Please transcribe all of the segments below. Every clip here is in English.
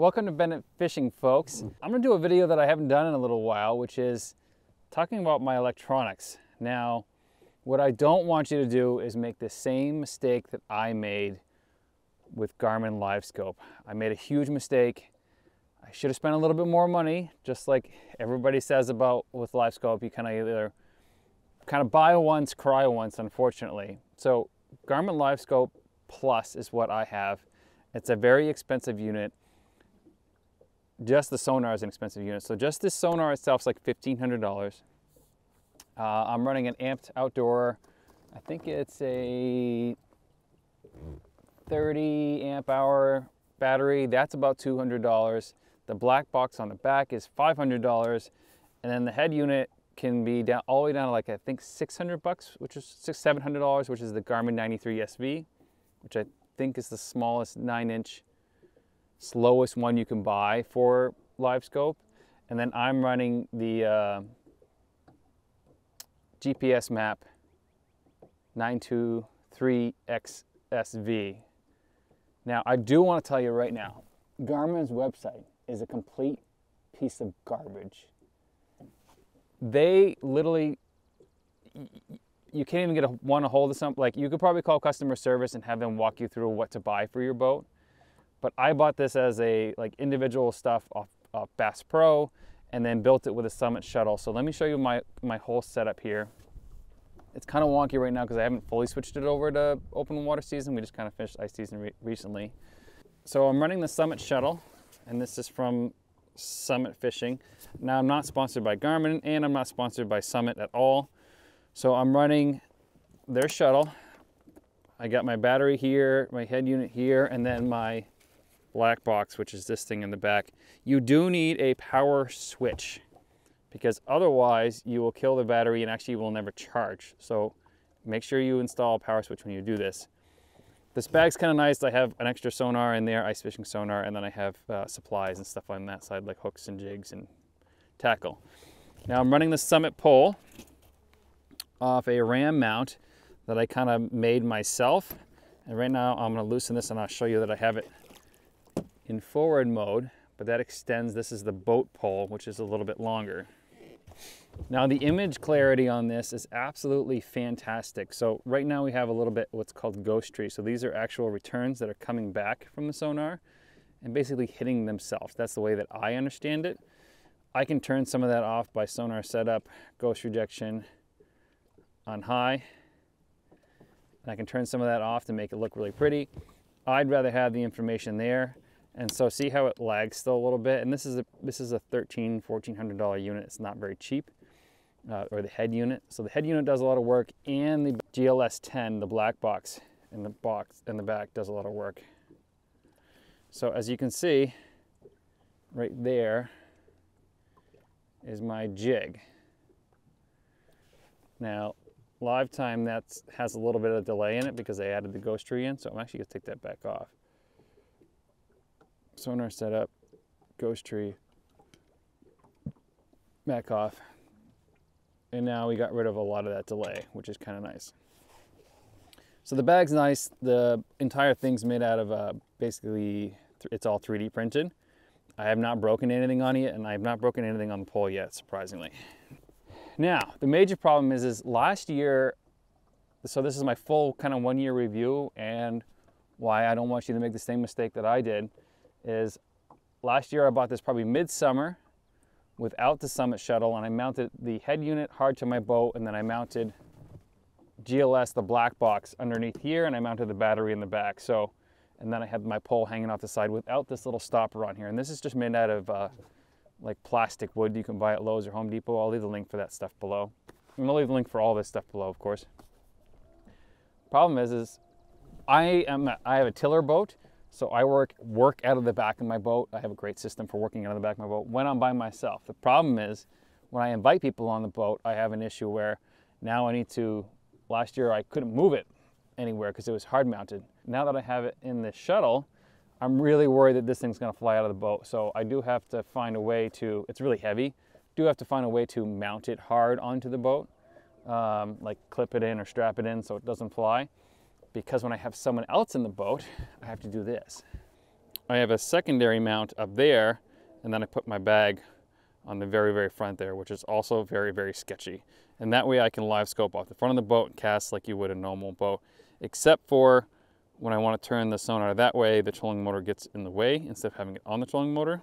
Welcome to Bend It Fishing, folks. Mm. I'm gonna do a video that I haven't done in a little while, which is talking about my electronics. Now, what I don't want you to do is make the same mistake that I made with Garmin LiveScope. I made a huge mistake. I should have spent a little bit more money, just like everybody says about with LiveScope. You kind of either kind of buy once, cry once, unfortunately. So Garmin LiveScope Plus is what I have. It's a very expensive unit just the sonar is an expensive unit. So just this sonar itself is like $1,500. Uh, I'm running an amped outdoor, I think it's a 30 amp hour battery. That's about $200. The black box on the back is $500. And then the head unit can be down all the way down to like, I think 600 bucks, which is six, $700, which is the Garmin 93 SV, which I think is the smallest nine inch slowest one you can buy for LiveScope. And then I'm running the uh, GPS map 923XSV. Now, I do want to tell you right now, Garmin's website is a complete piece of garbage. They literally, you can't even get a, one a hold of something. Like, you could probably call customer service and have them walk you through what to buy for your boat but I bought this as a like individual stuff off, off Bass Pro and then built it with a Summit shuttle. So let me show you my, my whole setup here. It's kind of wonky right now because I haven't fully switched it over to open water season. We just kind of finished ice season re recently. So I'm running the Summit shuttle and this is from Summit Fishing. Now I'm not sponsored by Garmin and I'm not sponsored by Summit at all. So I'm running their shuttle. I got my battery here, my head unit here, and then my black box, which is this thing in the back, you do need a power switch because otherwise you will kill the battery and actually will never charge. So make sure you install a power switch when you do this. This bag's kind of nice. I have an extra sonar in there, ice fishing sonar, and then I have uh, supplies and stuff on that side like hooks and jigs and tackle. Now I'm running the Summit pole off a ram mount that I kind of made myself. And right now I'm gonna loosen this and I'll show you that I have it in forward mode, but that extends, this is the boat pole, which is a little bit longer. Now the image clarity on this is absolutely fantastic. So right now we have a little bit what's called ghost tree. So these are actual returns that are coming back from the sonar and basically hitting themselves. That's the way that I understand it. I can turn some of that off by sonar setup, ghost rejection on high. And I can turn some of that off to make it look really pretty. I'd rather have the information there and so see how it lags still a little bit. And this is a this is a 13, 1400 dollar unit. It's not very cheap, uh, or the head unit. So the head unit does a lot of work, and the GLS 10, the black box in the box in the back, does a lot of work. So as you can see, right there is my jig. Now, live time that has a little bit of delay in it because I added the ghost tree in, so I'm actually gonna take that back off sonar setup, ghost tree, back off. And now we got rid of a lot of that delay, which is kind of nice. So the bag's nice. The entire thing's made out of uh, basically, it's all 3D printed. I have not broken anything on it and I have not broken anything on the pole yet, surprisingly. Now, the major problem is, is last year, so this is my full kind of one year review and why I don't want you to make the same mistake that I did is last year I bought this probably midsummer without the Summit shuttle and I mounted the head unit hard to my boat and then I mounted GLS, the black box underneath here and I mounted the battery in the back. So, and then I had my pole hanging off the side without this little stopper on here. And this is just made out of uh, like plastic wood you can buy at Lowe's or Home Depot. I'll leave the link for that stuff below. I'm gonna leave the link for all this stuff below, of course. Problem is, is I am I have a tiller boat so I work work out of the back of my boat. I have a great system for working out of the back of my boat when I'm by myself. The problem is when I invite people on the boat, I have an issue where now I need to, last year I couldn't move it anywhere because it was hard mounted. Now that I have it in the shuttle, I'm really worried that this thing's gonna fly out of the boat. So I do have to find a way to, it's really heavy, do have to find a way to mount it hard onto the boat, um, like clip it in or strap it in so it doesn't fly because when I have someone else in the boat, I have to do this. I have a secondary mount up there, and then I put my bag on the very, very front there, which is also very, very sketchy. And that way I can live scope off the front of the boat and cast like you would a normal boat, except for when I want to turn the sonar that way, the trolling motor gets in the way instead of having it on the trolling motor.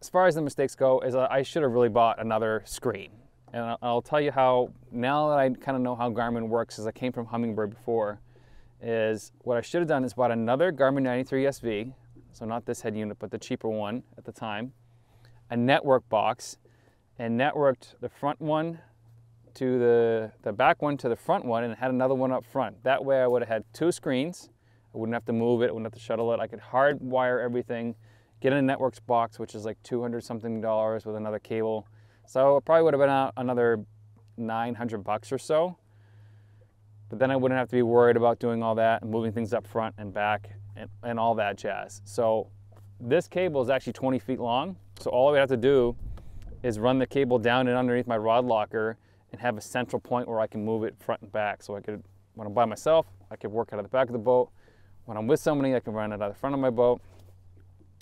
As far as the mistakes go, is I should have really bought another screen. And I'll tell you how, now that I kind of know how Garmin works, as I came from Humminbird before, is what I should have done is bought another Garmin 93 SV, so not this head unit, but the cheaper one at the time, a network box, and networked the front one to the, the back one to the front one and had another one up front. That way I would have had two screens. I wouldn't have to move it, I wouldn't have to shuttle it. I could hardwire everything, get in a networks box, which is like 200 something dollars with another cable. So it probably would have been another 900 bucks or so. But then I wouldn't have to be worried about doing all that and moving things up front and back and, and all that jazz. So this cable is actually 20 feet long. So all I have to do is run the cable down and underneath my rod locker and have a central point where I can move it front and back. So I could, when I'm by myself, I could work out of the back of the boat. When I'm with somebody, I can run it out of the front of my boat.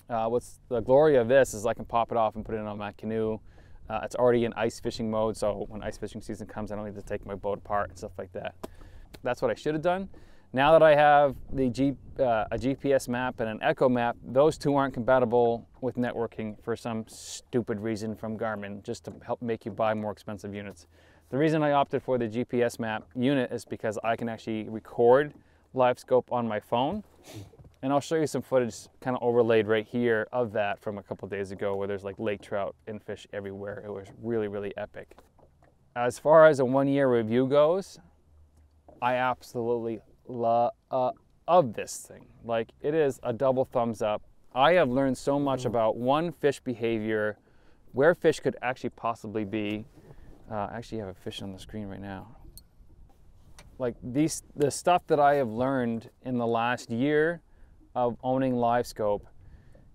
Uh, what's the glory of this is I can pop it off and put it on my canoe. Uh, it's already in ice fishing mode, so when ice fishing season comes, I don't need to take my boat apart and stuff like that. That's what I should have done. Now that I have the G, uh, a GPS map and an Echo map, those two aren't compatible with networking for some stupid reason from Garmin, just to help make you buy more expensive units. The reason I opted for the GPS map unit is because I can actually record live scope on my phone. And I'll show you some footage kind of overlaid right here of that from a couple days ago where there's like lake trout and fish everywhere. It was really, really epic. As far as a one year review goes, I absolutely love uh, of this thing. Like it is a double thumbs up. I have learned so much about one fish behavior, where fish could actually possibly be, uh, I actually have a fish on the screen right now. Like these, the stuff that I have learned in the last year of owning LiveScope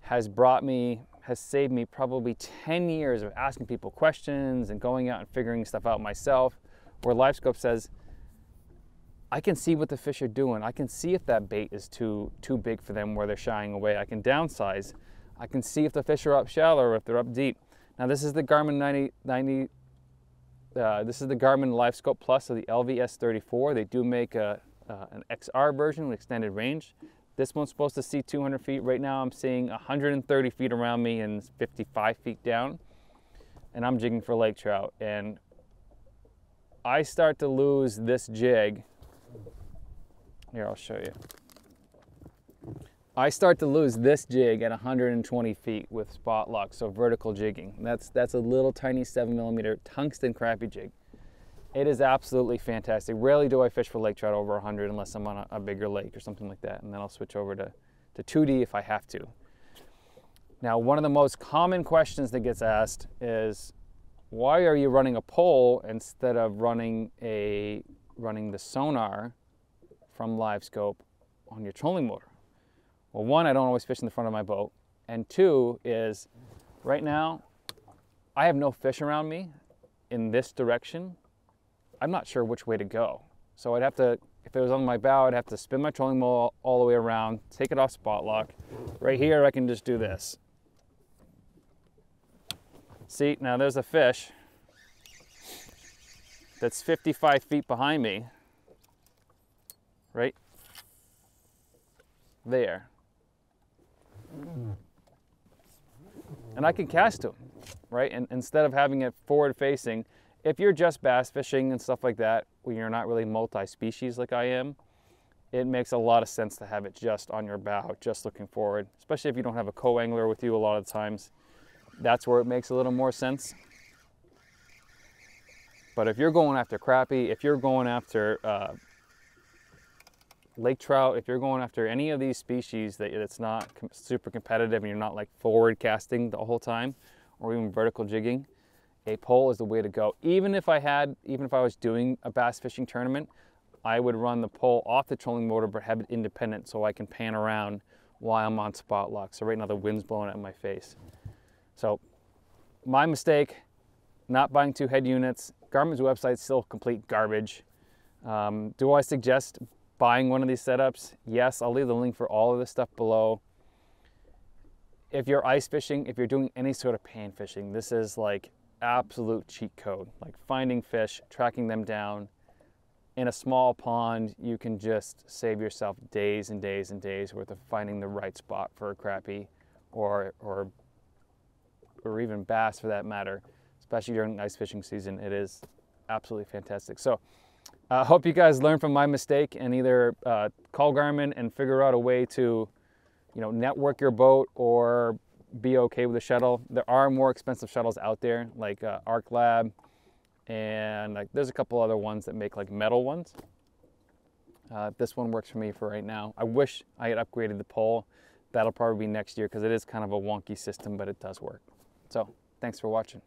has brought me, has saved me probably 10 years of asking people questions and going out and figuring stuff out myself, where LiveScope says, I can see what the fish are doing. I can see if that bait is too, too big for them where they're shying away. I can downsize. I can see if the fish are up shallow or if they're up deep. Now this is the Garmin 90, 90 uh, this is the Garmin LiveScope Plus, so the LVS34. They do make a, uh, an XR version with extended range. This one's supposed to see 200 feet. Right now I'm seeing 130 feet around me and 55 feet down. And I'm jigging for lake trout. And I start to lose this jig. Here, I'll show you. I start to lose this jig at 120 feet with spot lock, so vertical jigging. That's, that's a little tiny seven millimeter tungsten crappie jig. It is absolutely fantastic. Rarely do I fish for lake trout over 100 unless I'm on a, a bigger lake or something like that, and then I'll switch over to, to 2D if I have to. Now, one of the most common questions that gets asked is, why are you running a pole instead of running a running the sonar from LiveScope on your trolling motor? Well, one, I don't always fish in the front of my boat. And two is right now, I have no fish around me in this direction. I'm not sure which way to go. So I'd have to, if it was on my bow, I'd have to spin my trolling motor all the way around, take it off spot lock. Right here, I can just do this. See, now there's a fish that's 55 feet behind me, right there. And I can cast to them, right? And instead of having it forward facing, if you're just bass fishing and stuff like that, when you're not really multi-species like I am, it makes a lot of sense to have it just on your bow, just looking forward, especially if you don't have a co-angler with you a lot of times. That's where it makes a little more sense. But if you're going after crappie, if you're going after uh, lake trout, if you're going after any of these species that it's not super competitive and you're not like forward casting the whole time or even vertical jigging, a pole is the way to go. Even if I had, even if I was doing a bass fishing tournament, I would run the pole off the trolling motor but have it independent so I can pan around while I'm on spot lock. So right now the wind's blowing at my face. So my mistake, not buying two head units. Garmin's website's still complete garbage. Um, do I suggest buying one of these setups, yes, I'll leave the link for all of this stuff below. if you're ice fishing, if you're doing any sort of pan fishing, this is like absolute cheat code. Like finding fish, tracking them down. In a small pond, you can just save yourself days and days and days worth of finding the right spot for a crappie or, or, or even bass for that matter, especially during ice fishing season. It is absolutely fantastic. So I uh, hope you guys learn from my mistake and either uh, call Garmin and figure out a way to you know, network your boat or be okay with a shuttle. There are more expensive shuttles out there, like uh, Arc Lab, and like there's a couple other ones that make like metal ones. Uh, this one works for me for right now. I wish I had upgraded the pole. That'll probably be next year because it is kind of a wonky system, but it does work. So thanks for watching.